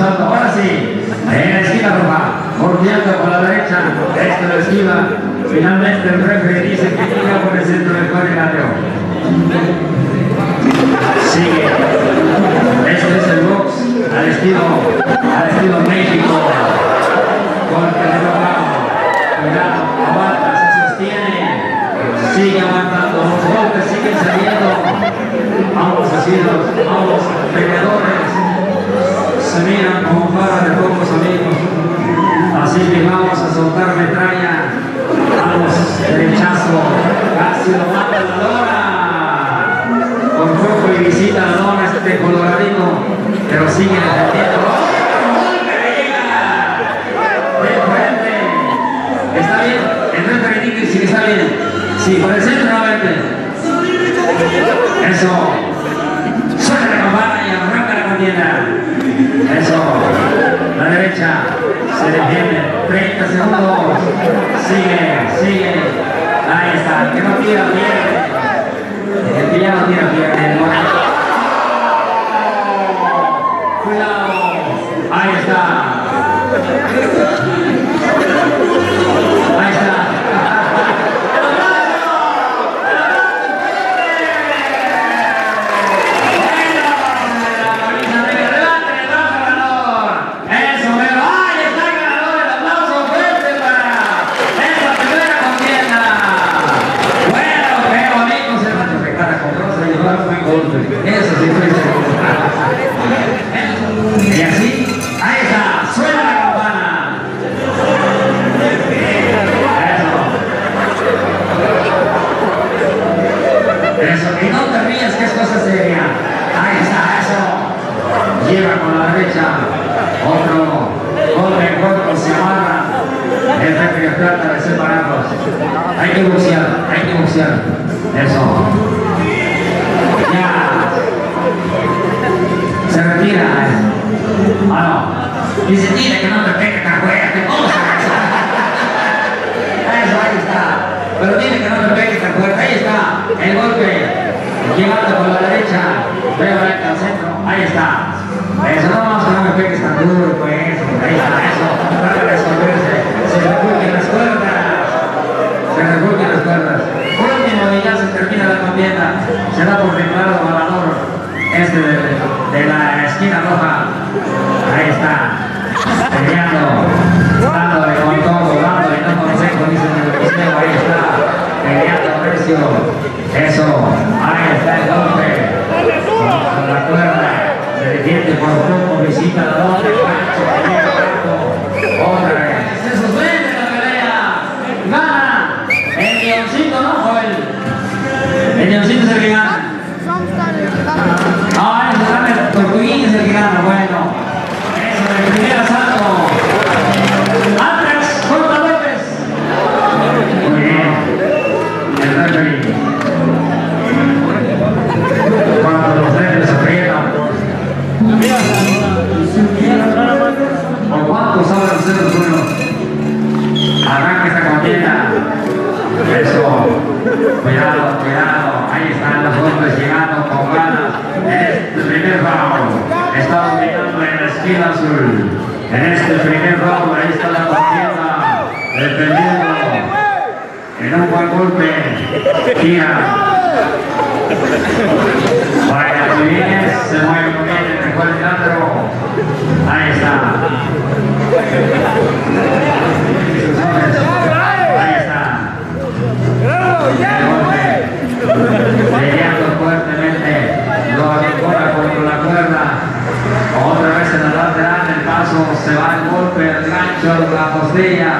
Ahora sí. En la esquina roja. Volteando por la derecha. Esto lo esquiva. Finalmente el referee dice que llega por el centro del cuadrilátero. Sigue. Este es el box al estilo, al estilo México. Golpe de rojo. Cuidado, aguanta, se sostiene. Sigue aguantando. Los golpes siguen saliendo. Ambos asesinos, ambos peleadores para de pocos amigos. Así que vamos a soltar metralla. Vamos, derechazo. Casi lo mata la lora. Por poco y visita la lona este coloradito. Pero sigue defendiendo. Está bien. El referee dice que está bien. Sí, por el centro nuevamente. Eso. Se defiende. 30 segundos. Sigue, sigue. Ahí está. Que no tira, pierde. El que ya no tira, pierde. Cuidado. Ahí está. Ahí está. Eso, pero ahí está el ganador, el aplauso fuerte para esta primera contienda. Bueno, qué bonito se va a afectar con Rosa y llevar un buen golpe. Eso sí fue Y así, ahí está, suena la campana. Eso. Eso, y no te rías que es cosa seria. Ahí está, eso. Lleva con la derecha. Otro golpe en cuerpo, se amarra. El referee trata de separarlos. Hay que boxear, hay que boxear. Eso. Ya. Se retira. Ah, no. Dice, dile que no azul. En este primer round, ahí está la contienda. Defendiendo. En un buen golpe. Tira. Vaya bien. Se mueve muy bien en el cuadrilátero. Ahí está. Ahí está. Peleando fuertemente, lo acopla contra la cuerda. Otra vez en la lateral, el paso, se va el golpe, el gancho, la costilla.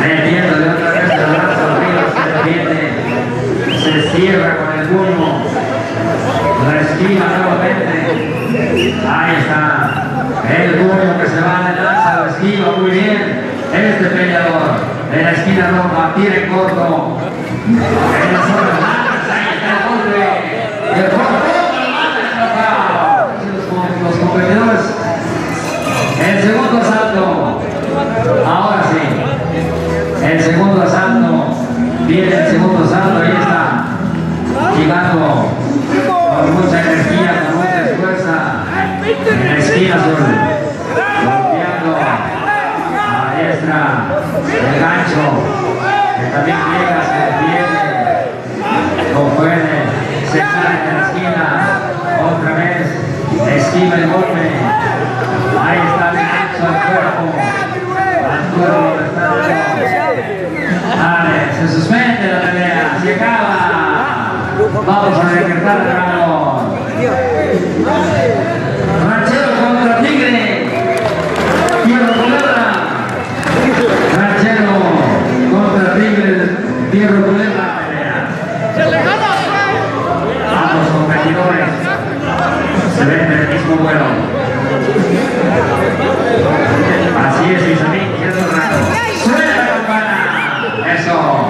Metiéndole otra vez el brazo arriba, se defiende. Se cierra con el puño. La esquiva nuevamente. Ahí está. El puño que se va de lanza, lo esquiva muy bien. Este peleador en la esquina roja, tire corto. En golpe. El segundo asalto. Ahora sí. El segundo asalto. Viene el segundo asalto. Ahí está. Llegando con mucha energía, con mucha fuerza. En la esquina azul. el gancho, que también llega, se defiende, con fuerza. encima il golpe. Ahí está el pecho al cuerpo. Arturo lo está Vale, se suspende la pelea, se acaba. Vamos a decretar el ganador. Ranchero contra Tigre. Así es, ¡Eso!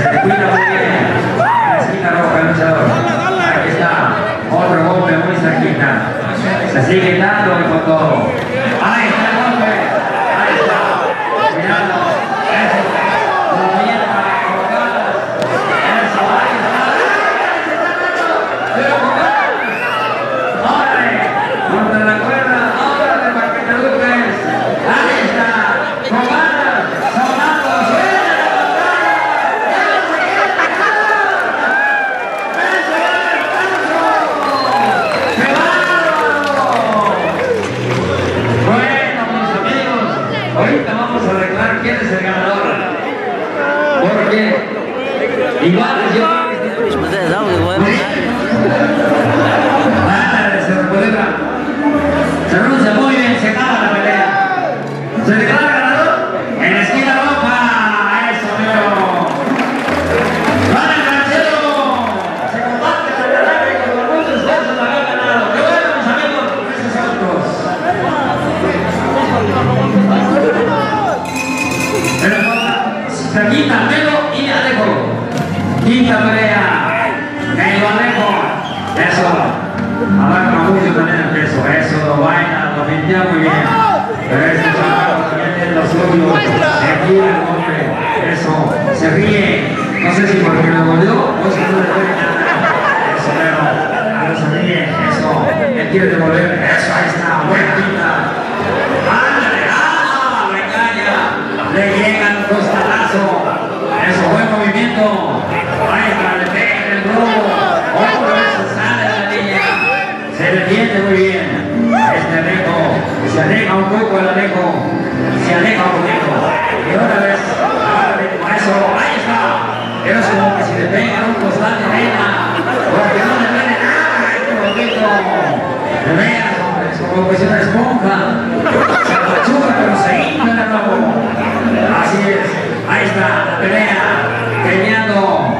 We You got it. No sé si porque me dolió pelea, peleando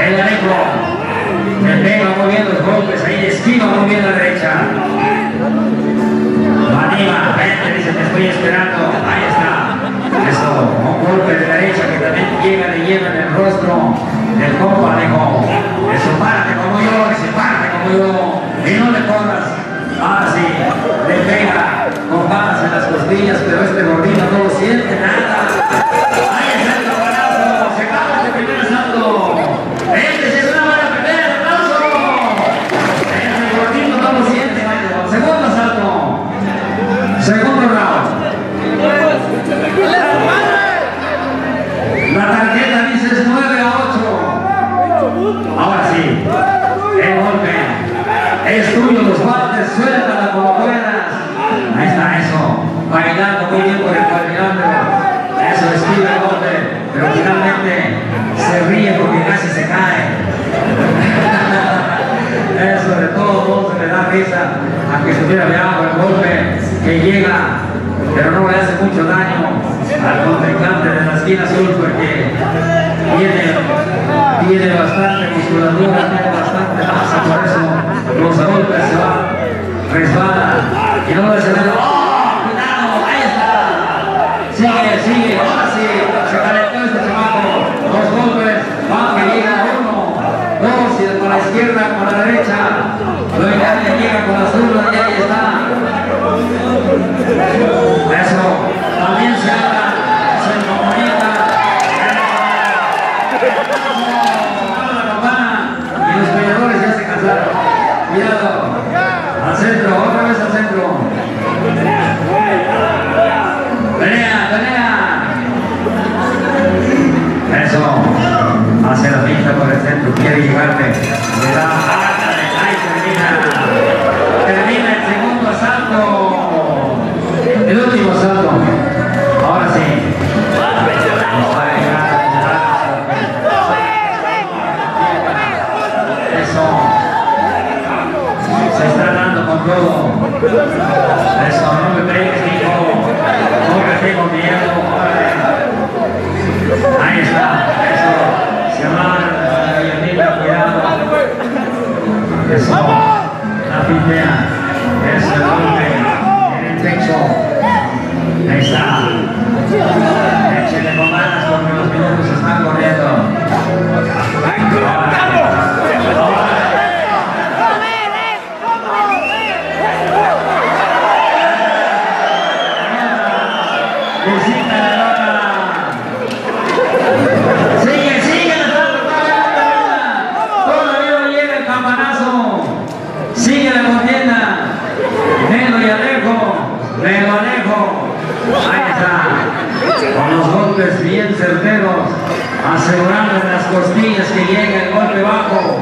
el Alejo. Le pega bien los golpes, ahí esquiva bien la derecha. Anima, vente, dice, te estoy esperando. Ahí está. Eso, un golpe de derecha que también llega, le lleva en el rostro del compa, Alejo. Eso, párate como yo, dice, párate como yo. Y no le corras. Ah, sí, le pega con balas en las costillas, pero este gordito no lo siente nada. Ahí está el campanazo, se acaba este primer asalto. Este es una buena pelea, aplauso. Este gordito no lo siente, vaya. Segundo asalto. Segundo round. La tarjeta dice es 9 a 8. Ahora sí. El golpe. Es tuyo los guantes, suéltala como puedas. Ahí está eso. Bailando muy bien por el cuadrilátero. Eso esquiva el golpe. Pero finalmente se ríe porque casi se cae. Eso de todo modo se le da risa, aunque estuviera abajo el golpe que llega, pero no le hace mucho daño al contrincante de la esquina azul porque tiene, tiene bastante musculatura, tiene bastante masa, por eso los golpes se van, resbalan y no le hace daño. ¡Oh! ¡Cuidado! ¡Ahí está! Sigue, sigue, ahora sí, se calentó este chamaco, los golpes van que llega uno, dos y con la izquierda, con la derecha, luego ya le llega con la zurda y ahí está. Eso, también se habla, se comunica. la campana y los peleadores ya se cansaron. Cuidado, al centro, otra vez al centro. Pelea, pelea. Eso, hace la pinta por el centro, quiere llegarle. Bien certeros, asegurando en las costillas que llega el golpe bajo.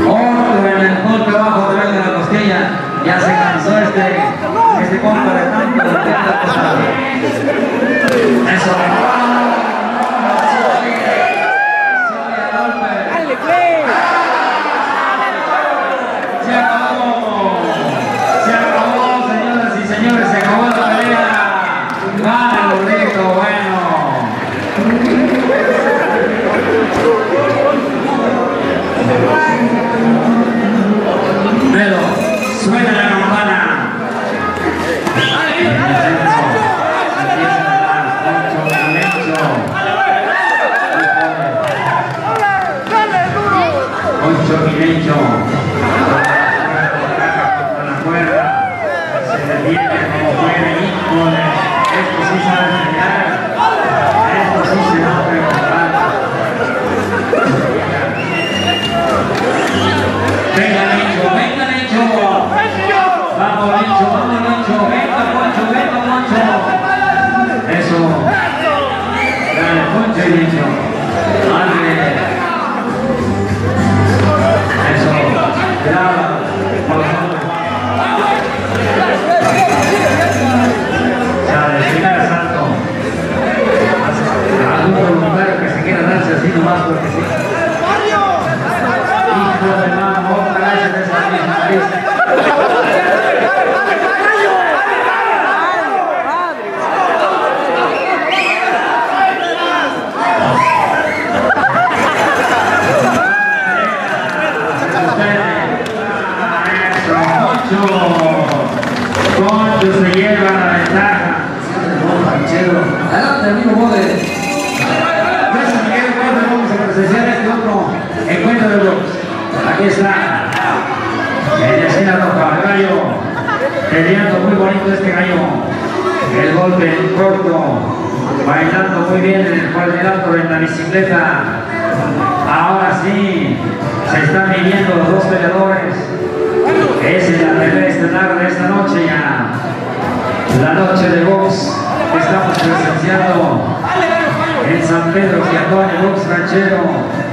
Otro en el golpe bajo de la costilla. Ya se cansó este, este compa de tanto golpear la costada. Eso. Poncho. Poncho se lleva la ventaja. Adelante, amigo Bode. Gracias, Miguel Bode. Vamos a presenciar este otro encuentro de los. Aquí está. El escena roja, el gallo. Peleando muy bonito este gallo. El golpe corto. Bailando muy bien en el cuadrilátero en la bicicleta. Ahora sí, se están midiendo los dos peleadores. Es la pelea estelar de esta noche ya. La noche de box que estamos presenciando en San Pedro Giatone, box ranchero.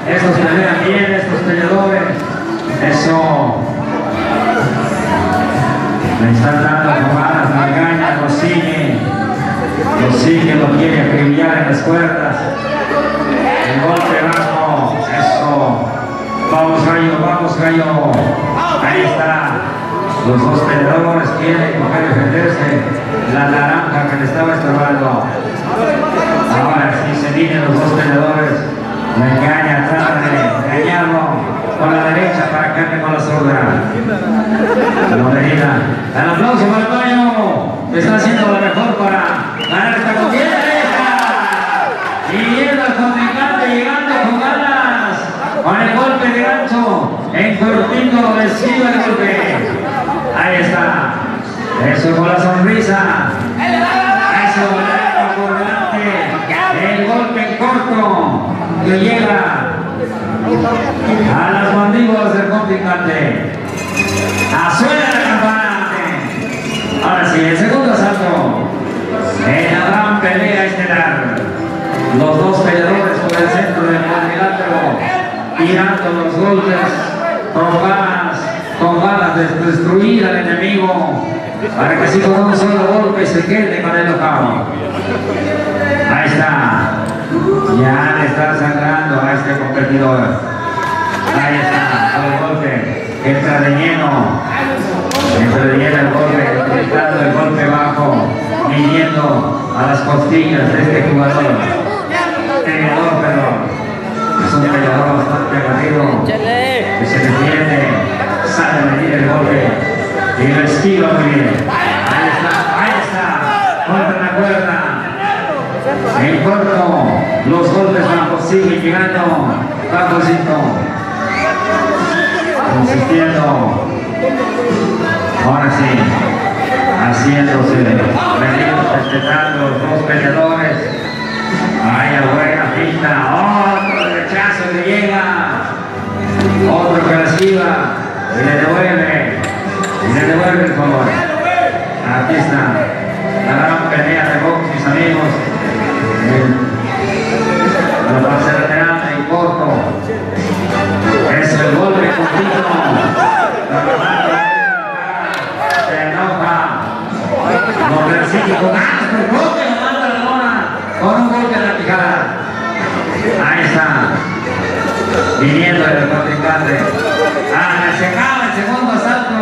Estos pelean bien, estos peleadores. Eso. Le están dando tomadas, la engaña, lo sigue. Lo sigue, lo quiere acribillar en las cuerdas. El golpe bajo. Eso. Vamos gallo, vamos gallo. Ahí está. Los dos peleadores quieren coger defenderse. La naranja que le estaba estorbando. Ahora sí se vienen los dos peleadores. La engaña, trata de engañarlo con la derecha para que con la zurda. Lo medida. El aplauso para. Que está haciendo lo mejor para ganar esta contienda. Y viendo al contrincante llegando con ganas. Con el golpe de gancho. En cortito recibe el golpe. Ahí está. Eso con la sonrisa. Eso por delante. El golpe corto que llega a las mandíbulas del contrincante. A suena la campana. Ahora sí, el segundo asalto. En la gran pelea estelar. Los dos peleadores por el centro del cuadrilátero. Tirando los golpes ganas de destruir al enemigo. Para que así con un solo golpe se quede con el enojado. Ahí está. Ya le está sangrando a este competidor. Ahí está, el golpe. Entra de lleno. Entra de lleno el golpe, gritando el golpe bajo, midiendo a las costillas de este jugador. Un bastante. Que se defiende, sabe medir el golpe y lo esquiva muy bien. Ahí está, ahí está. Contra la cuerda. En corto, los golpes bajos siguen llegando bajocito. Insistiendo. Ahora sí, haciéndose respetando los dos peleadores. Vaya buena pinta. Otro rechazo que llega. Otro que reciba y le devuelve. Y le devuelve el favor. Aquí está. La gran pelea de box, mis amigos. El- la fase lateral en corto. Es el golpe continuo. Se enoja. Lo persigue con ganas, pero golpe, lo manda la lona con un golpe en la picada. Ahí está. Viniendo el contrincante. Ah, se acaba el segundo asalto.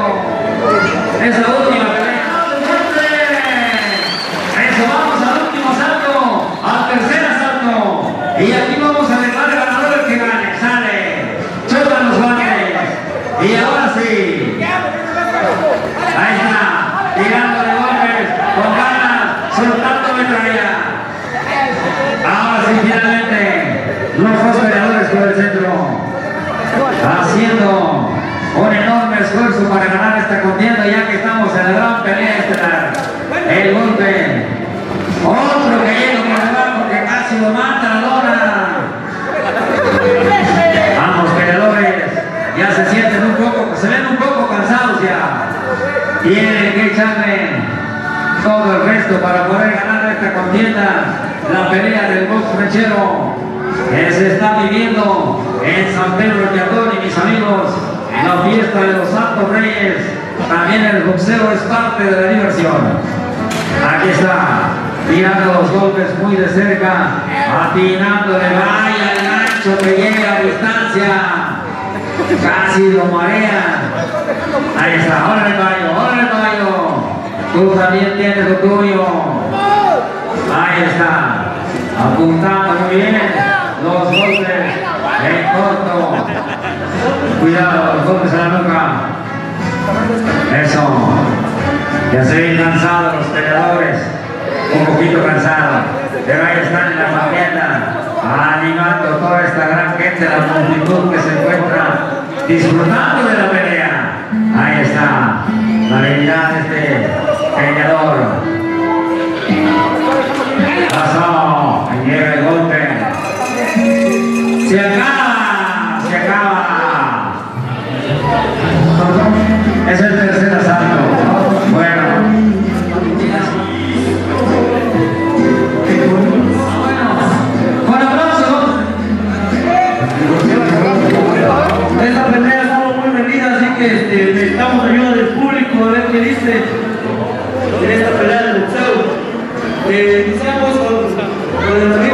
Es la última pelea. Eso, vamos al último asalto, al tercer asalto. Y aquí vamos a declarar ganador el que gane. Sale, chocan los guantes. Y ahora sí. Ahí está, tirando de golpes, con ganas, soltando metralla. Ahora sí, finalmente, los dos peleadores por el centro, haciendo un enorme esfuerzo para ganar esta contienda, ya que estamos en la gran pelea estelar. El golpe, otro que llega por debajo que casi lo mata la lona. Ambos peleadores ya se sienten un poco, se ven un poco cansados ya. Tienen que echarle todo el resto para poder ganar esta contienda, la pelea del box ranchero que se está viviendo en San Pedro Teatón y mis amigos, la fiesta de los Santos Reyes, también el boxeo es parte de la diversión. Aquí está, tirando los golpes muy de cerca, atinándole, vaya el gancho que llega a distancia, casi lo marea. Ahí está, ahora el baño, ahora el baño. Tú también tienes lo tuyo. Ahí está, apuntando muy bien los golpes en corto. Cuidado, los golpes a la nuca. Eso. Ya se ven cansados los peleadores, un poquito cansados, pero ahí están en la contienda, animando toda esta gran gente, la multitud que se encuentra disfrutando de la pelea. Ahí está la habilidad de este peleador. Pasó, con